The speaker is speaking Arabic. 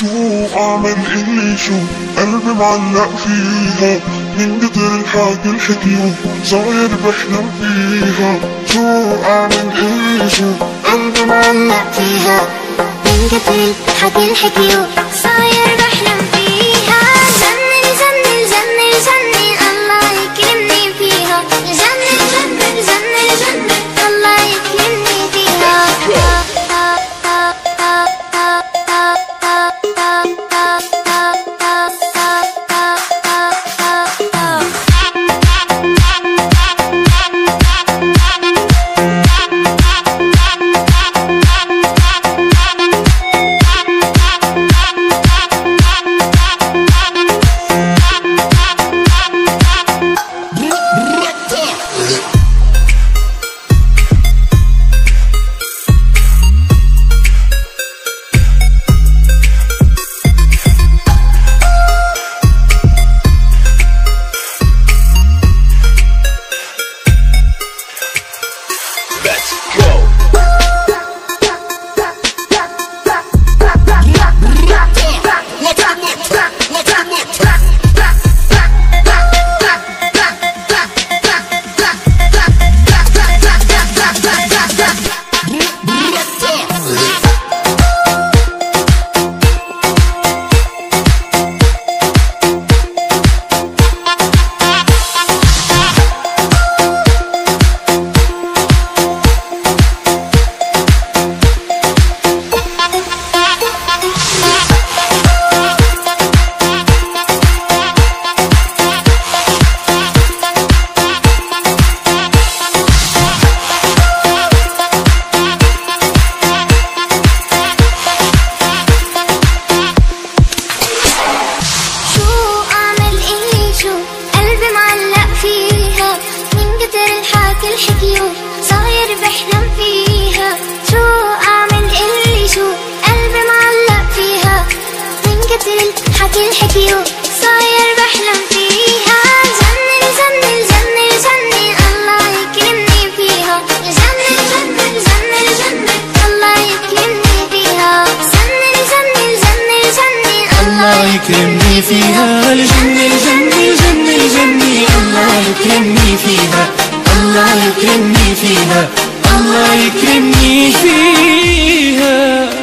شو اعمل اللي شو قلبي معلق فيها. من قدر الحاجة الحكيو صاير بحلم فيها. شو اعمل اللي شو قلبي معلق فيها. من قدر الحاجة الحكيو صاير كل حكي صاير بحلم يكرمني فيها جنن جنن جنن جنن الله يكرمني فيها الله يكرمني فيها الله يكرمني فيها